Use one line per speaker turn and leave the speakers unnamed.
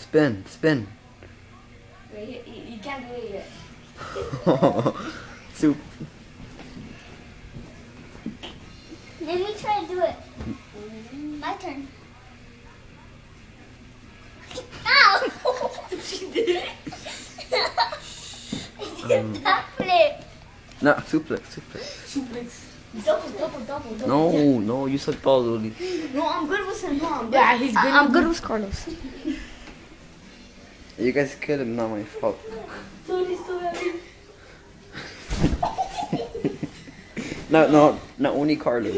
Spin, spin.
Wait, you, you can't do it yet.
Soup.
Let me try to do it. My turn. Ow!
she did it.
Um,
Backflip.
no, suplex, suplex.
Suplex. Double, double, double, double.
No, no, you said pause only.
No, I'm good with him. No, Yeah, he's good.
I'm good with Carlos.
You guys killed him, not my fault. No, no, not only Carlo.